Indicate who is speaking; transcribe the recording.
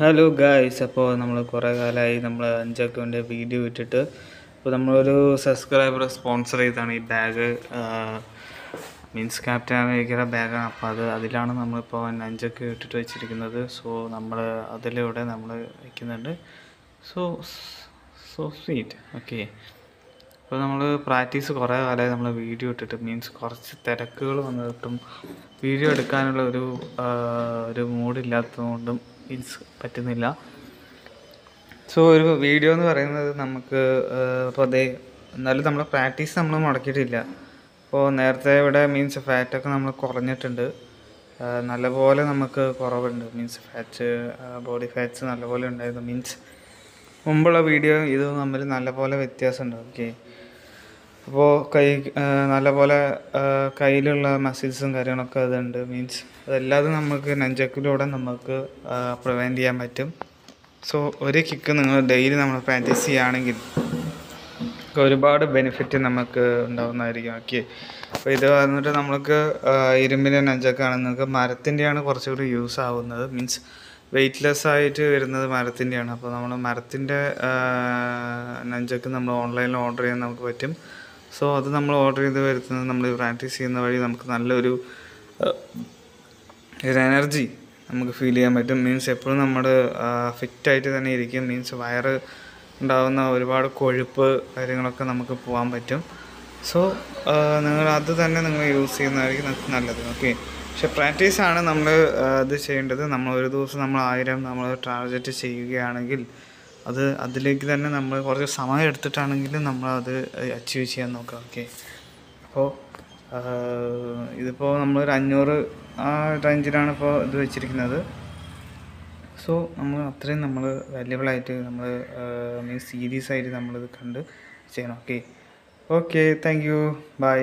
Speaker 1: Hello guys അപ്പോൾ നമ്മൾ കുറേ കാലമായി നമ്മൾ അഞ്ച് അക്കൗണ്ടിന്റെ വീഡിയോ ഇട്ടിട്ട്. അപ്പോൾ നമ്മളൊരു സബ്സ്ക്രൈബർ സ്പോൺസർ ചെയ്താണ് ഈ ബാഗ് മീൻസ് ക്യാപ്റ്റൻ അമേരിക്കയുടെ ബാഗാണ് അപ്പോൾ അത് അതിലാണ് നമ്മളിപ്പോൾ അഞ്ചൊക്കെ ഇട്ടിട്ട് വെച്ചിരിക്കുന്നത്. സോ നമ്മൾ അതിലൂടെ നമ്മൾ വയ്ക്കുന്നുണ്ട് സോ സോ സ്വീറ്റ് ഓക്കെ അപ്പോൾ നമ്മൾ പ്രാക്ടീസ് കുറേ കാലമായി നമ്മൾ വീഡിയോ ഇട്ടിട്ട്. മീൻസ് കുറച്ച് തിരക്കുകൾ വന്നിട്ടും വീഡിയോ എടുക്കാനുള്ള ഒരു ഒരു മൂഡില്ലാത്തതുകൊണ്ടും മീൻസ് പറ്റുന്നില്ല. സോ ഒരു വീഡിയോ എന്ന് പറയുന്നത് നമുക്ക് ഇപ്പോൾ അതേ എന്നാലും നമ്മൾ പ്രാക്ടീസ് നമ്മൾ മുടക്കിയിട്ടില്ല. അപ്പോൾ നേരത്തെ ഇവിടെ മീൻസ് ഫാറ്റൊക്കെ നമ്മൾ കുറഞ്ഞിട്ടുണ്ട്. നല്ലപോലെ നമുക്ക് കുറവുണ്ട്. മീൻസ് ഫാറ്റ് ബോഡി ഫാറ്റ്സ് നല്ലപോലെ ഉണ്ടായിരുന്നു. മീൻസ് മുമ്പുള്ള വീഡിയോ ഇതും തമ്മിൽ നല്ലപോലെ വ്യത്യാസമുണ്ട്. ഓക്കെ അപ്പോൾ കൈ നല്ലപോലെ കയ്യിലുള്ള മസിൽസും കാര്യങ്ങളൊക്കെ അതുണ്ട്. മീൻസ് അതെല്ലാതും നമുക്ക് നെഞ്ചക്കിലൂടെ നമുക്ക് പ്രിവെന്റ് ചെയ്യാൻ പറ്റും. സോ ഒരു കിക്ക് നിങ്ങൾ ഡെയിലി നമ്മൾ പ്രാക്ടീസ് ചെയ്യുകയാണെങ്കിൽ ഒരുപാട് ബെനിഫിറ്റ് നമുക്ക് ഉണ്ടാവുന്നതായിരിക്കും. ഓക്കെ അപ്പോൾ ഇത് വന്നിട്ട് നമ്മൾക്ക് ഇരുമ്പിന്റെ നെഞ്ചക്കാണ്. നിങ്ങൾക്ക് മരത്തിന്റെയാണ് കുറച്ചുകൂടി യൂസ് ആവുന്നത്. മീൻസ് വെയ്റ്റ്ലെസ് ആയിട്ട് വരുന്നത് മരത്തിന്റെയാണ് അപ്പോൾ നമ്മൾ മരത്തിന്റെ നെഞ്ചക്ക് നമ്മൾ ഓൺലൈനിൽ ഓർഡർ ചെയ്യാൻ നമുക്ക് പറ്റും. സോ അത് നമ്മൾ ഓർഡർ ചെയ്ത് വരുത്തുന്നത് നമ്മൾ പ്രാക്ടീസ് ചെയ്യുന്ന വഴി നമുക്ക് നല്ലൊരു ഒരു എനർജി നമുക്ക് ഫീൽ ചെയ്യാൻ പറ്റും. മീൻസ് എപ്പോഴും നമ്മൾ ഫിറ്റായിട്ട് തന്നെ ഇരിക്കും. മീൻസ് വയറ് ഉണ്ടാകുന്ന ഒരുപാട് കൊഴുപ്പ് കാര്യങ്ങളൊക്കെ നമുക്ക് പോകാൻ പറ്റും. സോ നിങ്ങൾ അത് തന്നെ നിങ്ങൾ യൂസ് ചെയ്യുന്നതായിരിക്കും നിങ്ങൾക്ക് നല്ലത്. ഓക്കെ പക്ഷെ പ്രാക്ടീസാണ് നമ്മൾ ഇത് ചെയ്യേണ്ടത്. നമ്മൾ ഒരു ദിവസം നമ്മൾ ആയിരം നമ്മൾ ടാർഗറ്റ് ചെയ്യുകയാണെങ്കിൽ അത് അതിലേക്ക് തന്നെ നമ്മൾ കുറച്ച് സമയം എടുത്തിട്ടാണെങ്കിലും നമ്മളത് അച്ചീവ് ചെയ്യാൻ നോക്കുക. ഓക്കെ അപ്പോൾ ഇതിപ്പോൾ നമ്മളൊരു അഞ്ഞൂറ് ആ റേഞ്ചിലാണ് ഇപ്പോൾ ഇത് വെച്ചിരിക്കുന്നത്. സോ നമ്മൾ അത്രയും നമ്മൾ വാല്യബിളായിട്ട് നമ്മൾ മീൻസ് സീരിയസ് ആയിട്ട് നമ്മളിത് കണ്ട് ചെയ്യണം. Okay okay thank you bye